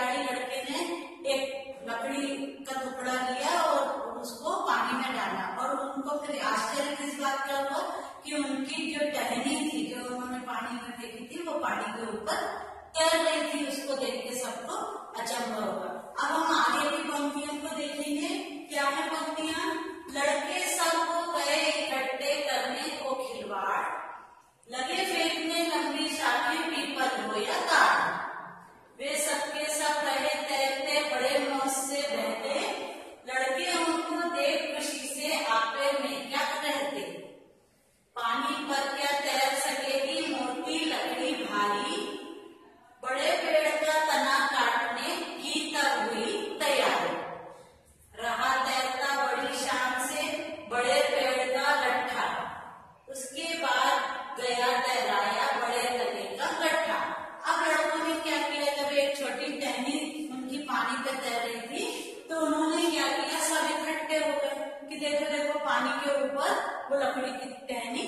खिलाड़ी लड़के ने एक लकड़ी का टुकड़ा लिया और उसको पानी में डाला। और उनको फिर आश्चर्य किस बात का हुआ कि उनकी जो टहनी थी, जो उन्होंने पानी में फेंकी थी, वो पानी के ऊपर तैर रही थी। उसको देख के सबको अचंभा हुआ। अब हम आगे की पंक्तियों को देखेंगे। क्या है पंक्तियाँ? लड़के पानी के ऊपर वो लकड़ी की टहनी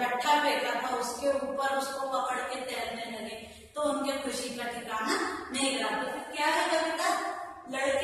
बैठा फेंका था, उसके ऊपर उसको पकड़ के तैरने लगे। तो उनके खुशी का ठिकाना नहीं रहा तो क्या है कविता लड़के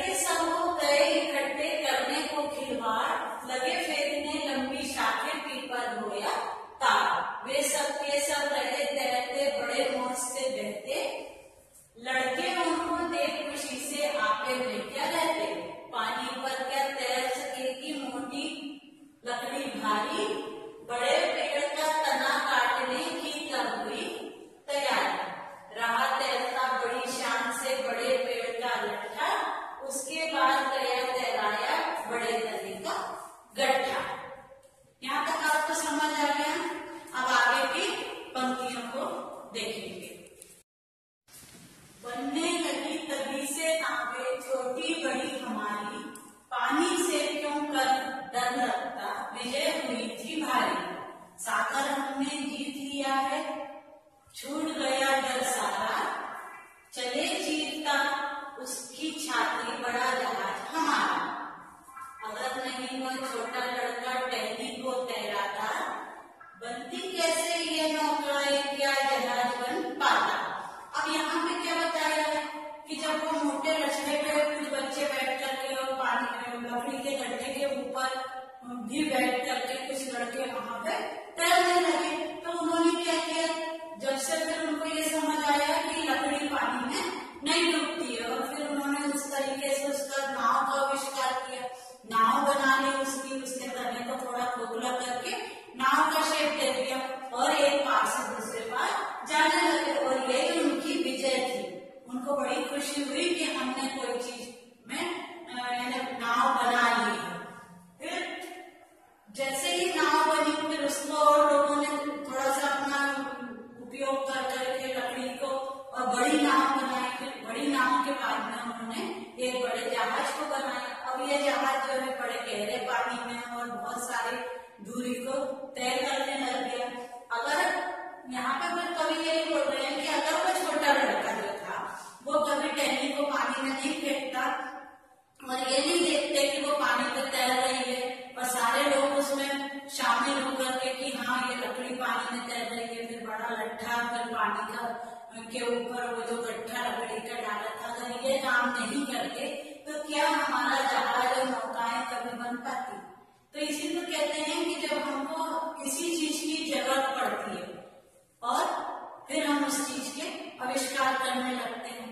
देखेंगे। बनने लगी तभी से आगे छोटी बड़ी हमारी पानी से क्यों कर डर लगता विजय हुई थी भारी। साकर हमने जीत लिया है, छूट गया डर सारा। चले चीरता उसकी छाती, बड़ा जहाज़ हमारा। अगर नहीं वो छोटा लड़का given एक बड़े जहाज़ को बनाया अब ये जहाज़ जो पानी का के ऊपर वो जो गट्ठा लकड़ी का डाला था, अगर ये काम नहीं करते तो क्या हमारा जहाज़ और नौकाएँ कभी बन पाती? तो इसी तो कहते हैं कि जब हमको किसी चीज़ की ज़रूरत पड़ती है, और फिर हम उस चीज़ के आविष्कार करने लगते हैं।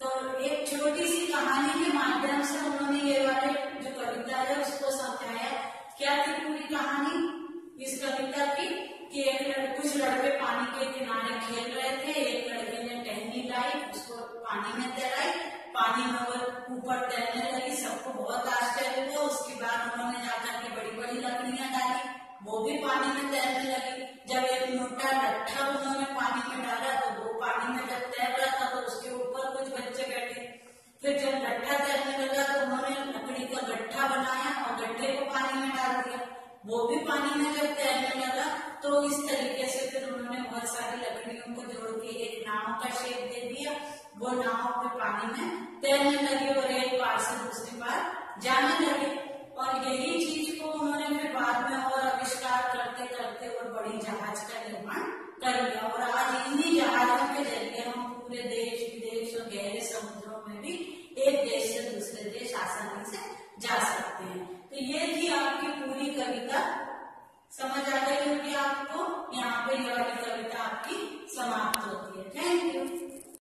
तो एक छोटी सी कहानी के माध्यम से उन्होंने ये वाले जो कविता है, उसको समझाया। क्या थी पूरी कहानी? इस कविता की कि एक खेल रहे थे, एक लड़के ने टहनी लाई, उसको पानी में तैराई, पानी में वो ऊपर तैरने लगी, सबको बहुत वो भी पानी में जब तैरने लगा तो इस तरीके से फिर उन्होंने बहुत सारी लकड़ियों को जोड़ के एक नाव का शेप दे दिया। वो नाव पे पानी में तैरने लगे और एक बार से दूसरी बार जाने लगे। और यही चीज़ को उन्होंने फिर बाद में और आविष्कार करते करते और बड़ी जहाज़ का निर्माण कर लिया। और आज इन्हीं जहाजों के ज़रिए हम पूरे देश, विदेश और गहरे समुद्रों में भी एक देश से दूसरे देश आसानी से जा सकते